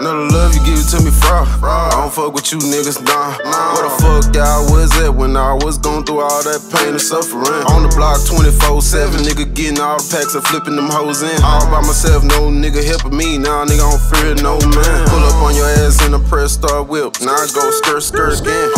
you give it to me fraud. I don't fuck with you niggas, nah. Where the fuck y'all was at when I was going through all that pain and suffering? On the block 24 7, nigga getting all the packs and flipping them hoes in. All by myself, no nigga helping me. Now nigga don't fear no man. Pull up on your ass in a press start whip. Now I go skirt, skirt again.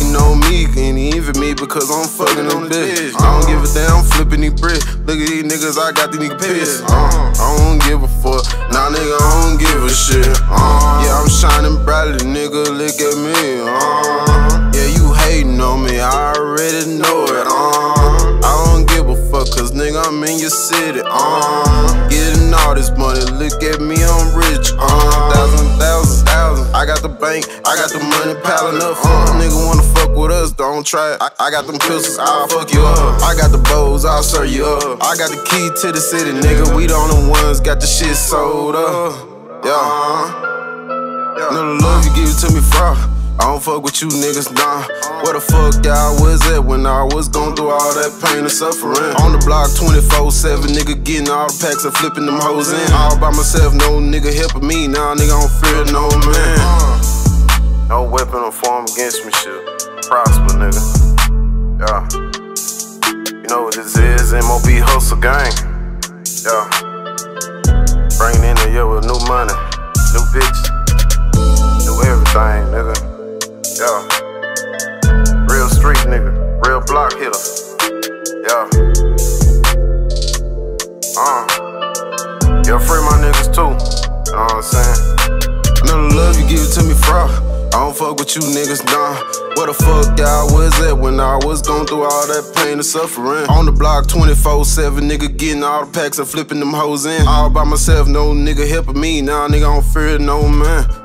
You know me, can't even me because I'm fucking on bitch. I don't give a damn, flipping these bricks. Look at these niggas, I got these niggas pissed. Uh, I don't give a fuck. Nah, nigga, I don't give a shit. Uh, yeah, I'm shining brightly, nigga. Look at me. Uh, yeah, you hating on me, I already know it. Uh, I don't give a fuck, cause nigga, I'm in your city. Uh, getting all this money, look at me, I'm rich. Uh, thousand, thousand, thousand. I got the bank, I got the money piling up. Fuck, nigga wanna fuck with I, I got them pistols, I'll fuck you up. I got the bows, I'll serve you up. I got the key to the city, nigga. We the only ones got the shit sold up. Yeah. No love you give it to me fraud. I don't fuck with you niggas, nah. Where the fuck y'all was at when I was going through all that pain and suffering? On the block 24 7, nigga getting all the packs and flipping them hoes in. All by myself, no nigga helping me. Now nigga don't fear no man. No weapon or form against me, shit. Prosper, nigga. Yeah. You know what this is? MOB Hustle Gang. Yeah. Bringing in the year with new money, new bitch, new everything, nigga. Yeah. Real street nigga, real block hitter. Yeah. Uh. Yeah, free my niggas too. You know what I'm saying? No love you give it to me fraud. I don't fuck with you niggas, nah. Where the fuck y'all was at when I was going through all that pain and suffering? On the block 24 7, nigga getting all the packs and flipping them hoes in. All by myself, no nigga helping me. Nah, nigga don't fear no man.